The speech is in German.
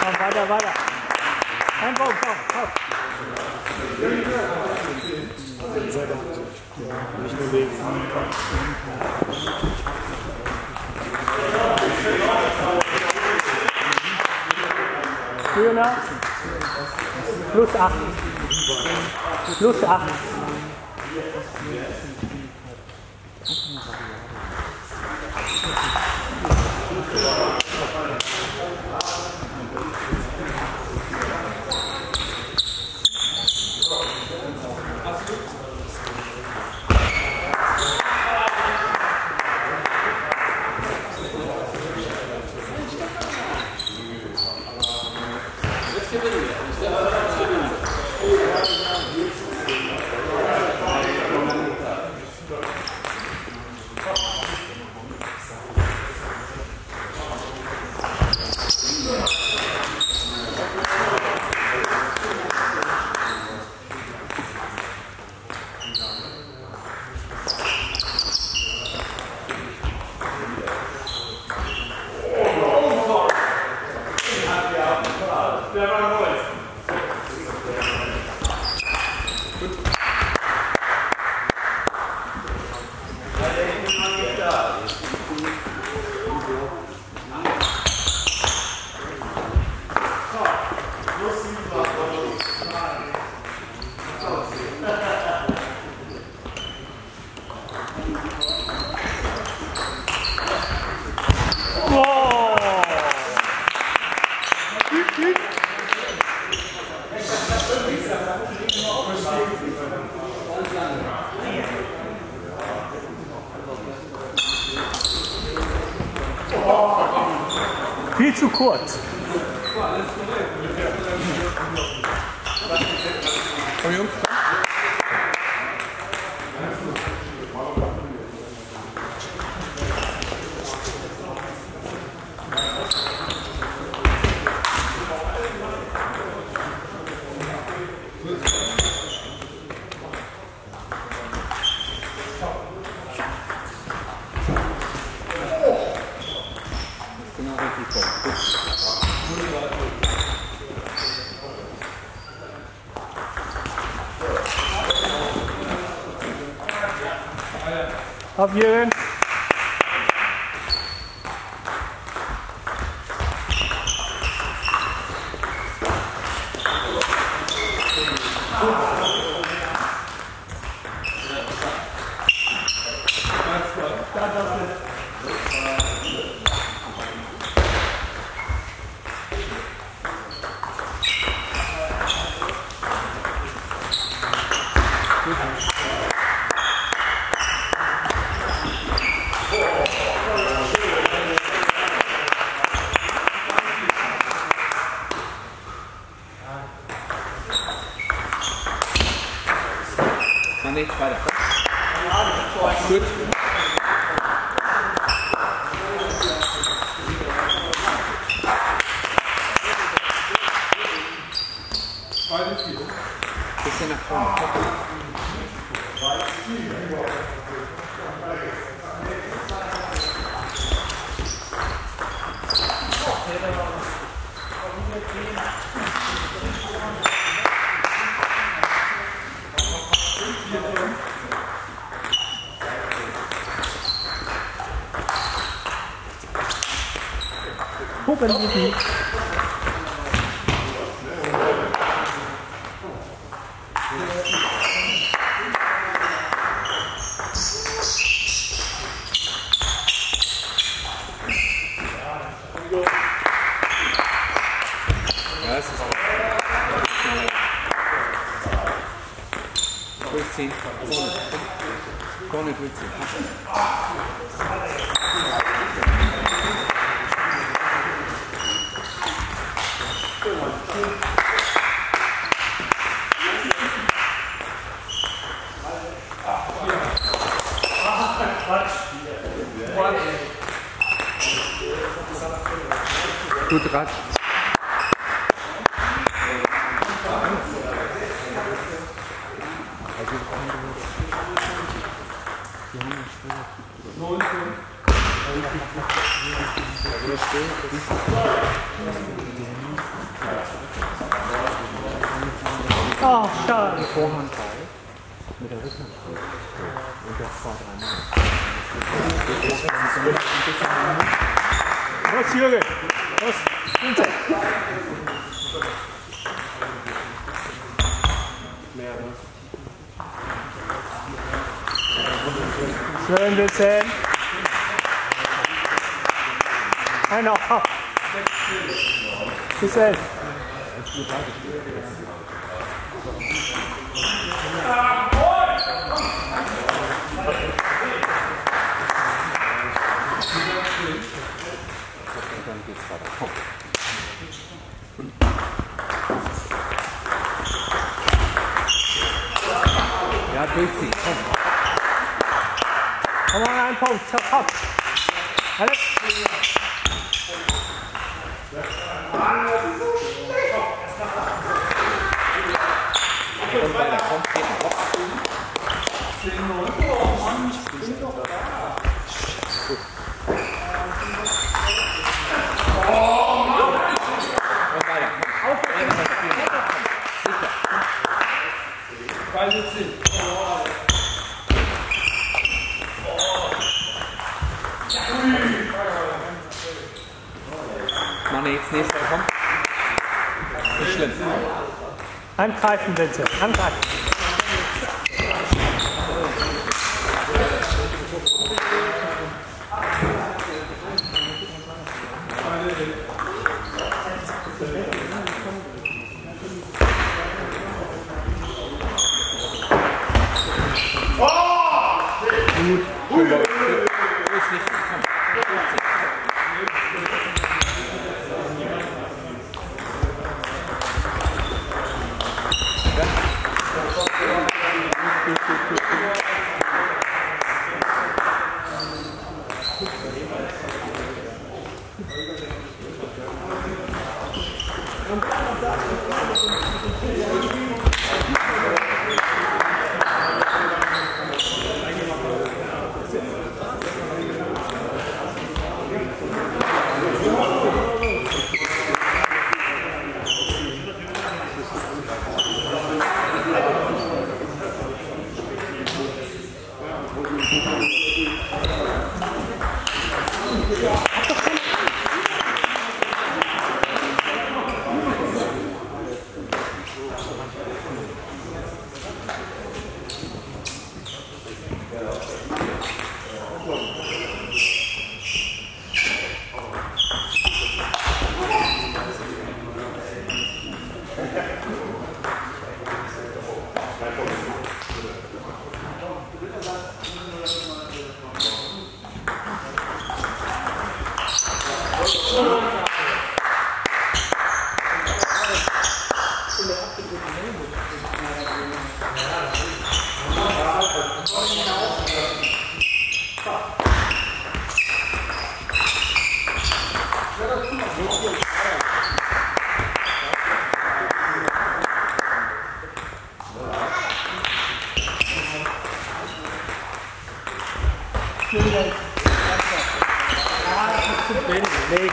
Komm, weiter, weiter. Komm, komm, komm, komm. Nicht nur wegen. Schöner. Plus 8. Plus 8. Viel zu Too court Love you. Nee, weiter. Gut. Bisschen nach vorne. Thank you. completamente. Vorne, vorne, vorne durchziehen. Oh, schade. Vorhand mit der Rückhand und das zwei, dreimal. Los, Jürgen. Los, Vincent. Schön, Vincent. Ein noch. hopp. Vincent. I know. He said. Come on, komm. Komm mal Välkommen till oss. Angreifen, Vincent. Angreifen. Wo ist nicht? Yeah. Amém.